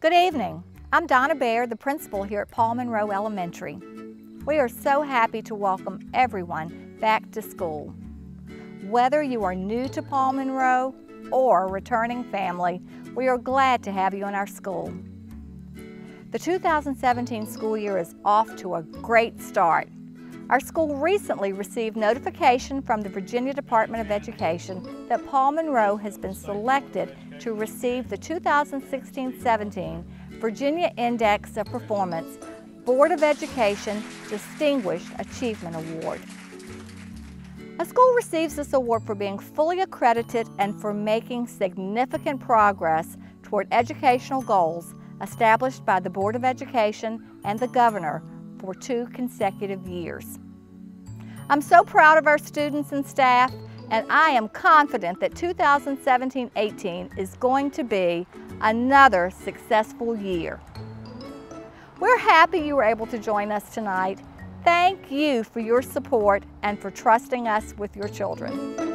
Good evening. I'm Donna Baer, the principal here at Paul Munro Elementary. We are so happy to welcome everyone back to school. Whether you are new to Paul Munro or a returning family, we are glad to have you in our school. The 2017 school year is off to a great start. Our school recently received notification from the Virginia Department of Education that Paul Munro has been selected to receive the 2016-17 Virginia Index of Performance Board of Education Distinguished Achievement Award. A school receives this award for being fully accredited and for making significant progress toward educational goals established by the Board of Education and the Governor for two consecutive years. I'm so proud of our students and staff, and I am confident that 2017-18 is going to be another successful year. We're happy you were able to join us tonight. Thank you for your support and for trusting us with your children.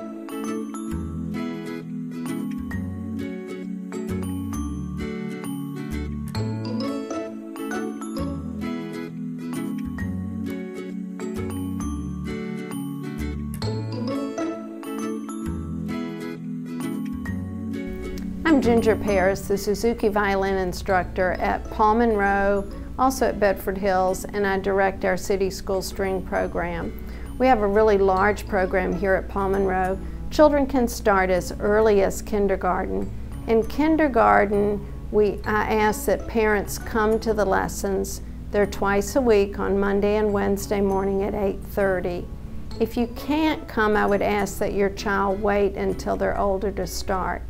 Ginger Paris, the Suzuki violin instructor at Paul Munro, also at Bedford Hills, and I direct our City School String program. We have a really large program here at Paul Munro. Children can start as early as kindergarten. In kindergarten, we I ask that parents come to the lessons. They're twice a week on Monday and Wednesday morning at 8.30. If you can't come, I would ask that your child wait until they're older to start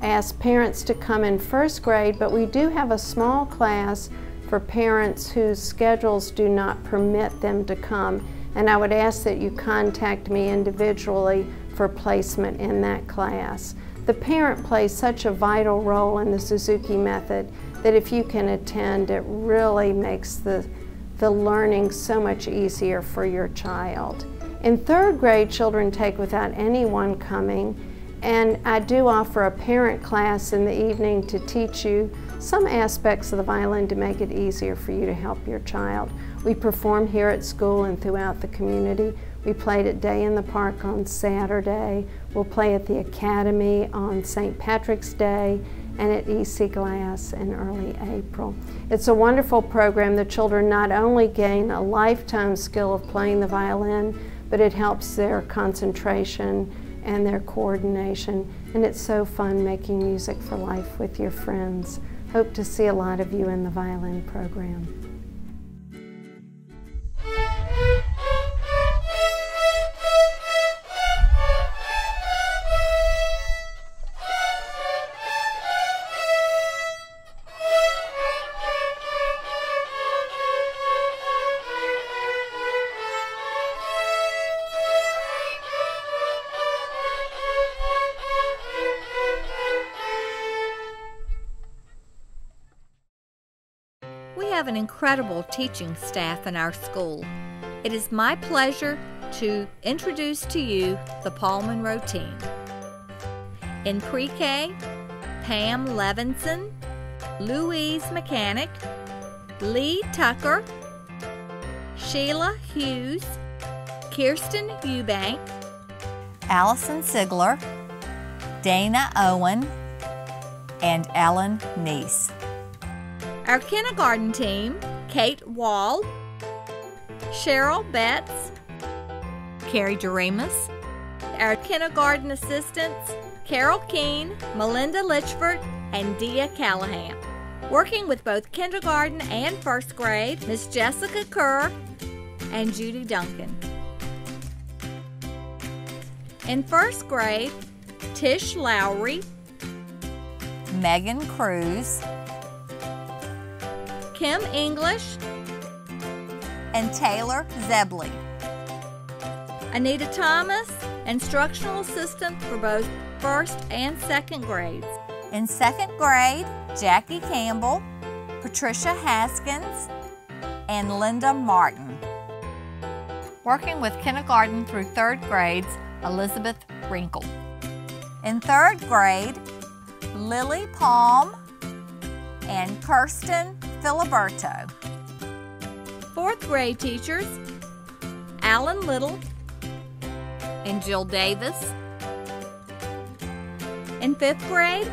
ask parents to come in first grade, but we do have a small class for parents whose schedules do not permit them to come. And I would ask that you contact me individually for placement in that class. The parent plays such a vital role in the Suzuki method that if you can attend, it really makes the, the learning so much easier for your child. In third grade, children take without anyone coming and I do offer a parent class in the evening to teach you some aspects of the violin to make it easier for you to help your child. We perform here at school and throughout the community. We played at Day in the Park on Saturday. We'll play at the Academy on St. Patrick's Day and at EC Glass in early April. It's a wonderful program. The children not only gain a lifetime skill of playing the violin, but it helps their concentration and their coordination. And it's so fun making music for life with your friends. Hope to see a lot of you in the violin program. Have an incredible teaching staff in our school. It is my pleasure to introduce to you the Paul Munro team. In pre-K, Pam Levinson, Louise Mechanic, Lee Tucker, Sheila Hughes, Kirsten Eubank, Allison Sigler, Dana Owen, and Ellen Neese. Our kindergarten team Kate Wall, Cheryl Betts, Carrie Doremus, our kindergarten assistants Carol Keene, Melinda Litchford, and Dia Callahan. Working with both kindergarten and first grade, Miss Jessica Kerr and Judy Duncan. In first grade, Tish Lowry, Megan Cruz, Kim English, and Taylor Zebley. Anita Thomas, instructional assistant for both first and second grades. In second grade, Jackie Campbell, Patricia Haskins, and Linda Martin. Working with kindergarten through third grades, Elizabeth Wrinkle. In third grade, Lily Palm, and Kirsten Filiberto. Fourth grade teachers, Alan Little and Jill Davis. In fifth grade,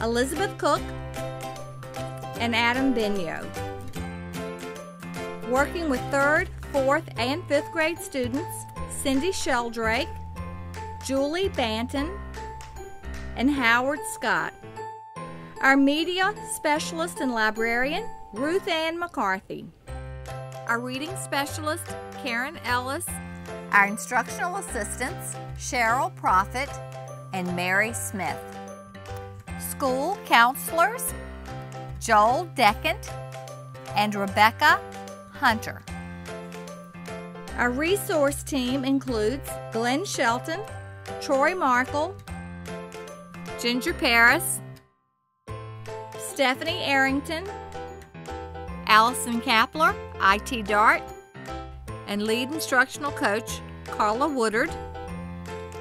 Elizabeth Cook and Adam Binyo. Working with third, fourth, and fifth grade students, Cindy Sheldrake, Julie Banton, and Howard Scott. Our media specialist and librarian, Ruth Ann McCarthy. Our reading specialist, Karen Ellis. Our instructional assistants, Cheryl Profit and Mary Smith. School counselors, Joel Deckant and Rebecca Hunter. Our resource team includes Glenn Shelton, Troy Markle, Ginger Paris, Stephanie Arrington, Allison Kapler, IT Dart, and lead instructional coach Carla Woodard,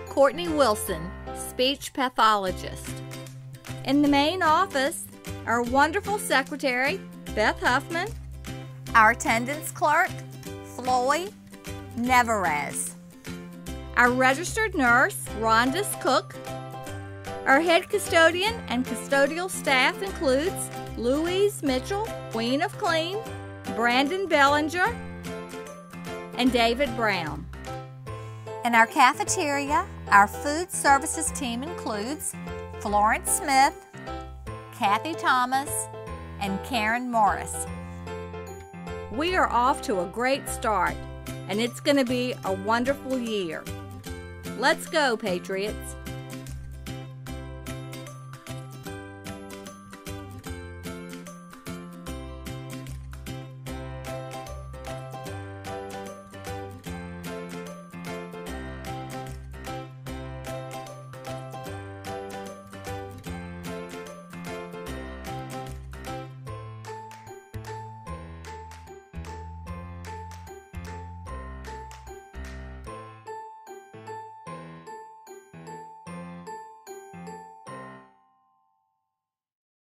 Courtney Wilson, speech pathologist. In the main office, our wonderful secretary, Beth Huffman, our attendance clerk, Floyd Neverez, our registered nurse, Rondis Cook, our head custodian and custodial staff includes Louise Mitchell, Queen of Clean, Brandon Bellinger, and David Brown. In our cafeteria, our food services team includes Florence Smith, Kathy Thomas, and Karen Morris. We are off to a great start, and it's going to be a wonderful year. Let's go, Patriots!